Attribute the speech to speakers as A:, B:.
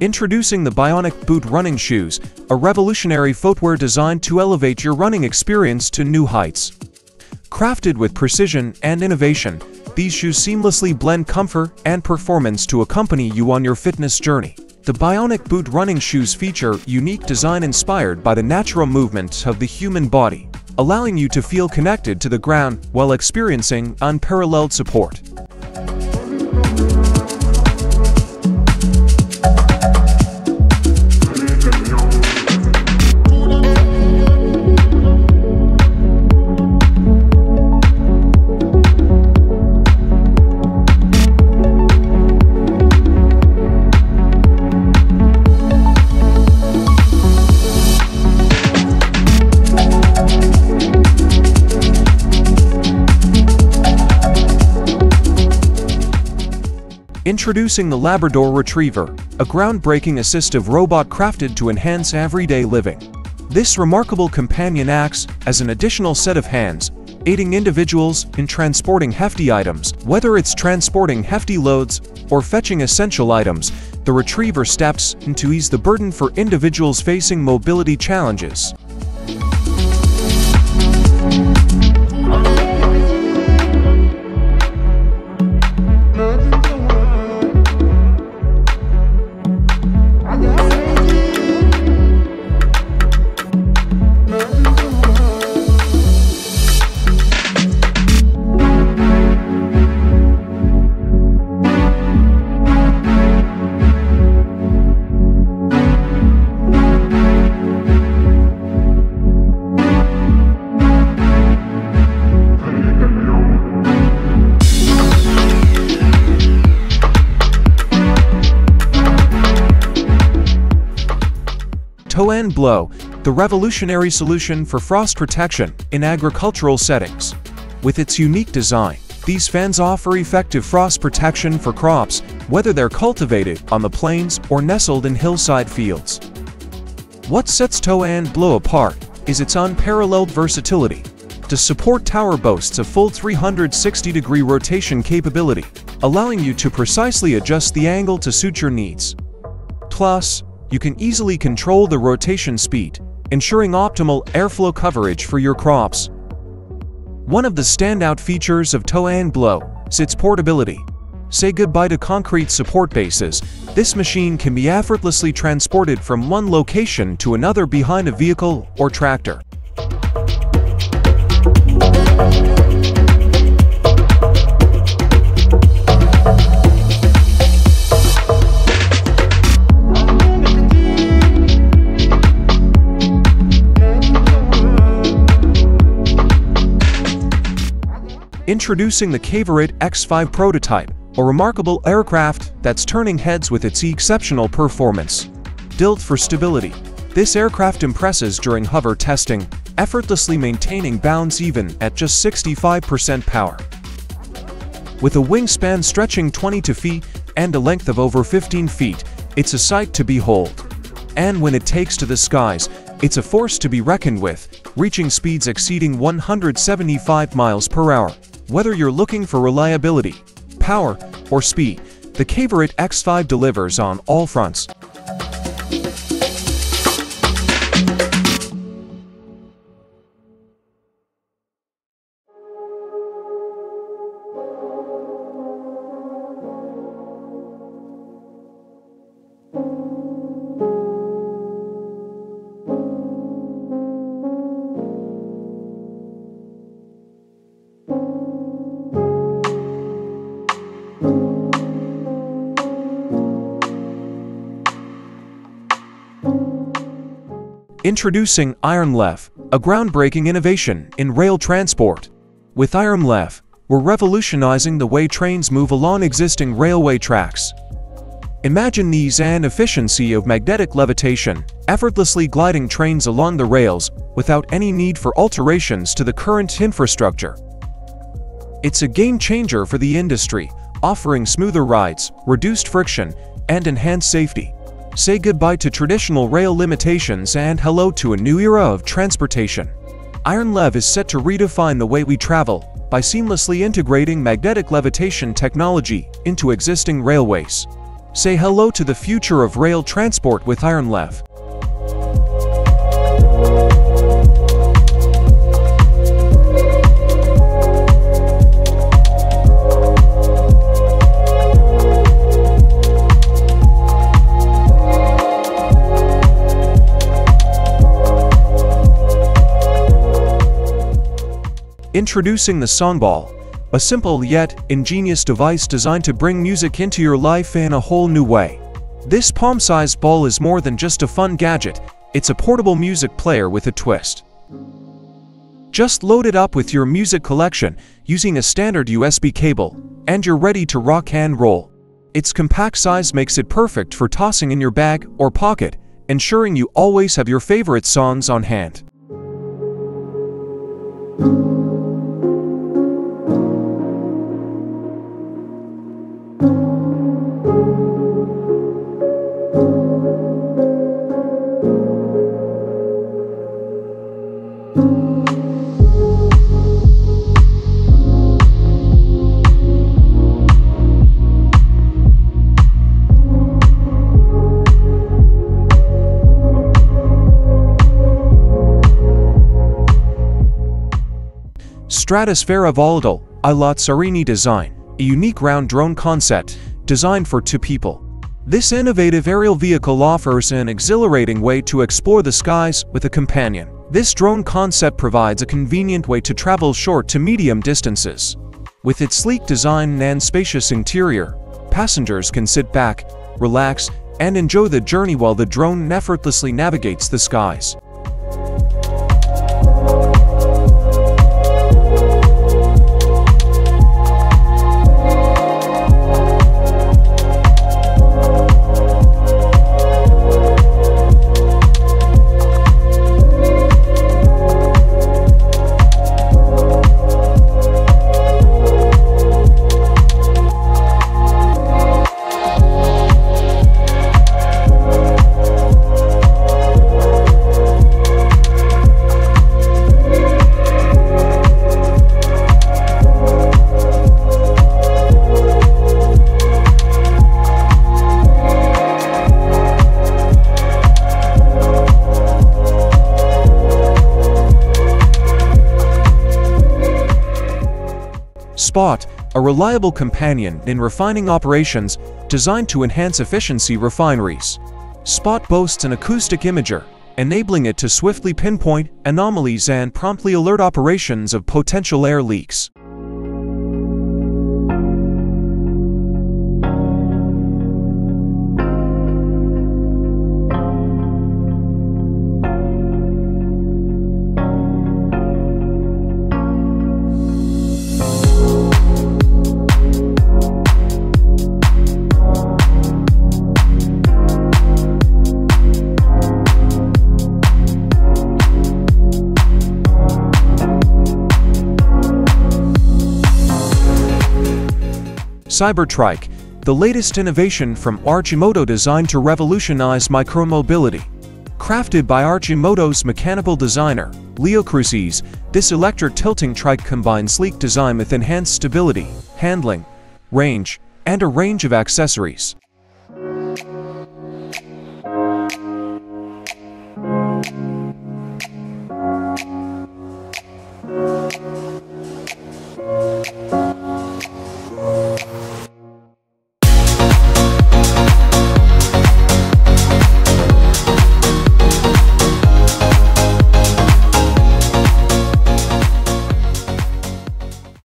A: Introducing the Bionic Boot running shoes, a revolutionary footwear designed to elevate your running experience to new heights. Crafted with precision and innovation, these shoes seamlessly blend comfort and performance to accompany you on your fitness journey. The Bionic Boot running shoes feature unique design inspired by the natural movement of the human body, allowing you to feel connected to the ground while experiencing unparalleled support. Introducing the Labrador Retriever, a groundbreaking assistive robot crafted to enhance everyday living. This remarkable companion acts as an additional set of hands, aiding individuals in transporting hefty items. Whether it's transporting hefty loads or fetching essential items, the Retriever steps in to ease the burden for individuals facing mobility challenges. Tow and Blow, the revolutionary solution for frost protection in agricultural settings. With its unique design, these fans offer effective frost protection for crops, whether they're cultivated on the plains or nestled in hillside fields. What sets Tow and Blow apart is its unparalleled versatility. The support tower boasts a full 360-degree rotation capability, allowing you to precisely adjust the angle to suit your needs. Plus, you can easily control the rotation speed, ensuring optimal airflow coverage for your crops. One of the standout features of Tow and Blow is its portability. Say goodbye to concrete support bases, this machine can be effortlessly transported from one location to another behind a vehicle or tractor. Introducing the Cavorite X5 prototype, a remarkable aircraft that's turning heads with its exceptional performance. Built for stability, this aircraft impresses during hover testing, effortlessly maintaining bounds even at just 65% power. With a wingspan stretching 22 feet and a length of over 15 feet, it's a sight to behold. And when it takes to the skies, it's a force to be reckoned with, reaching speeds exceeding 175 miles per hour. Whether you're looking for reliability, power, or speed, the Cavorite X5 delivers on all fronts. Introducing IronLev, a groundbreaking innovation in rail transport. With IronLev, we're revolutionizing the way trains move along existing railway tracks. Imagine the ease and efficiency of magnetic levitation, effortlessly gliding trains along the rails without any need for alterations to the current infrastructure. It's a game changer for the industry, offering smoother rides, reduced friction, and enhanced safety. Say goodbye to traditional rail limitations and hello to a new era of transportation. IronLev is set to redefine the way we travel by seamlessly integrating magnetic levitation technology into existing railways. Say hello to the future of rail transport with IronLev. Introducing the Songball, a simple yet ingenious device designed to bring music into your life in a whole new way. This palm-sized ball is more than just a fun gadget, it's a portable music player with a twist. Just load it up with your music collection using a standard USB cable, and you're ready to rock and roll. Its compact size makes it perfect for tossing in your bag or pocket, ensuring you always have your favorite songs on hand. Stratosfera Volatile, a Lazzarini design, a unique round drone concept designed for two people. This innovative aerial vehicle offers an exhilarating way to explore the skies with a companion. This drone concept provides a convenient way to travel short to medium distances. With its sleek design and spacious interior, passengers can sit back, relax, and enjoy the journey while the drone effortlessly navigates the skies. Spot, a reliable companion in refining operations designed to enhance efficiency refineries. Spot boasts an acoustic imager, enabling it to swiftly pinpoint anomalies and promptly alert operations of potential air leaks. Cybertrike, the latest innovation from Arcimoto designed to revolutionize micromobility. Crafted by Arcimoto's mechanical designer, Leo Crucis, this electric tilting trike combines sleek design with enhanced stability, handling, range, and a range of accessories.